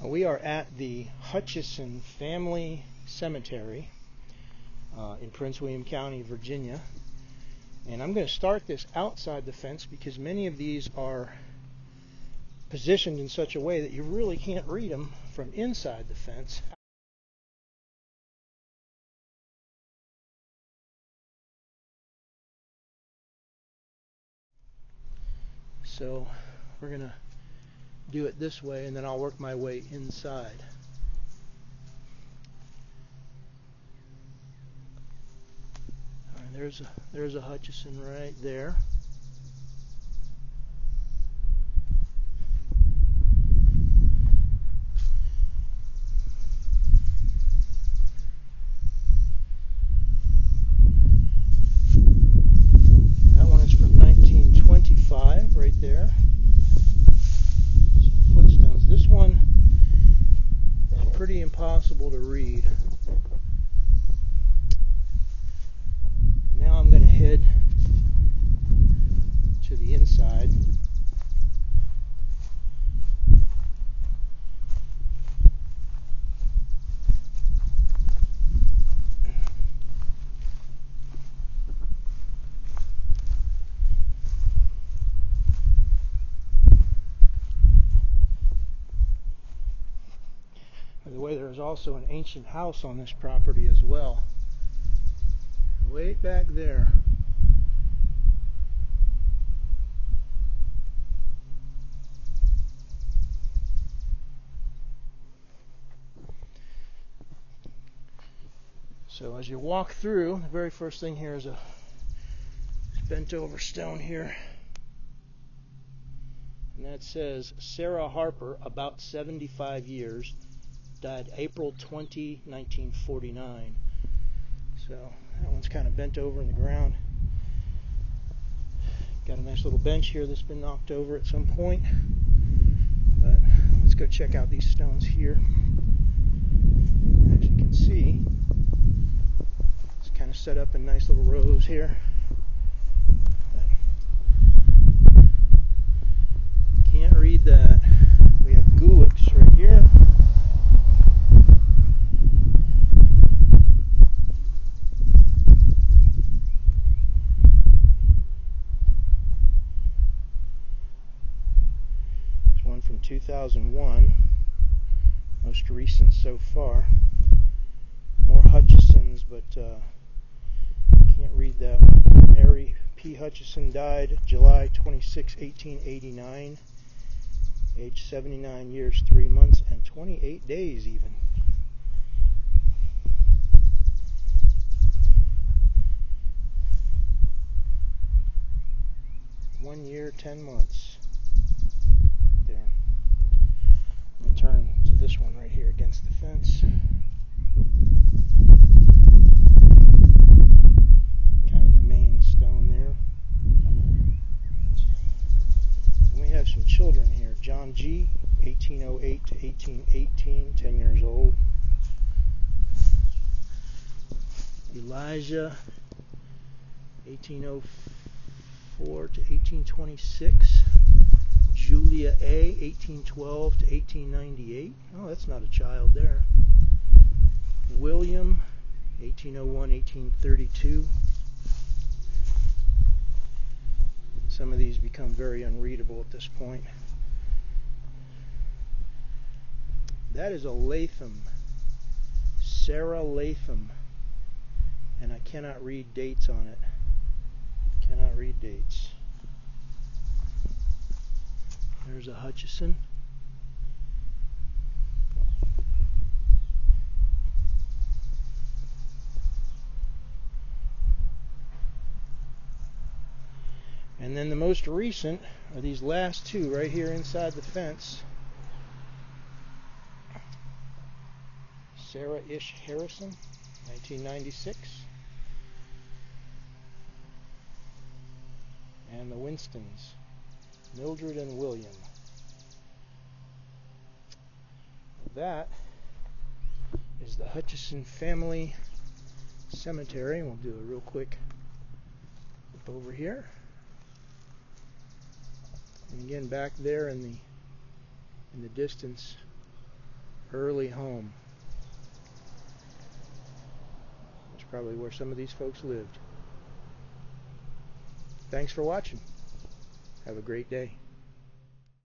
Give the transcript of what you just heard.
Uh, we are at the Hutchison Family Cemetery uh, in Prince William County, Virginia. And I'm going to start this outside the fence because many of these are positioned in such a way that you really can't read them from inside the fence. So we're going to do it this way and then I'll work my way inside. There's a there's a Hutchison right there. That one is from 1925 right there. Some footstones. This one is pretty impossible to read. Now I'm going to head to the inside. By the way, there is also an ancient house on this property as well. Way back there. So as you walk through, the very first thing here is a bent over stone here. And that says Sarah Harper, about 75 years, died April 20, 1949. So that one's kind of bent over in the ground. Got a nice little bench here that's been knocked over at some point. But let's go check out these stones here. As you can see, it's kind of set up in nice little rows here. But can't read that. We have Gulix right here. There's one from 2001, most recent so far. More Hutchisons, but uh, can't read that one. Mary P. Hutchison died July 26, 1889, age 79 years, 3 months, and 28 days even. One year, 10 months. There. Let me turn to this one right here against the fence. Kind of the main stone there. And we have some children here. John G., 1808 to 1818, 10 years old. Elijah, 1804 to 1826. Julia A, 1812 to 1898. Oh, that's not a child there. William, 1801 1832. Some of these become very unreadable at this point. That is a Latham. Sarah Latham. And I cannot read dates on it. Cannot read dates. There's a Hutchison. And then the most recent are these last two right here inside the fence. Sarah Ish Harrison, 1996. And the Winstons, Mildred and William. That is the Hutchison Family Cemetery. We'll do a real quick look over here. And again, back there in the in the distance early home. That's probably where some of these folks lived. Thanks for watching. Have a great day.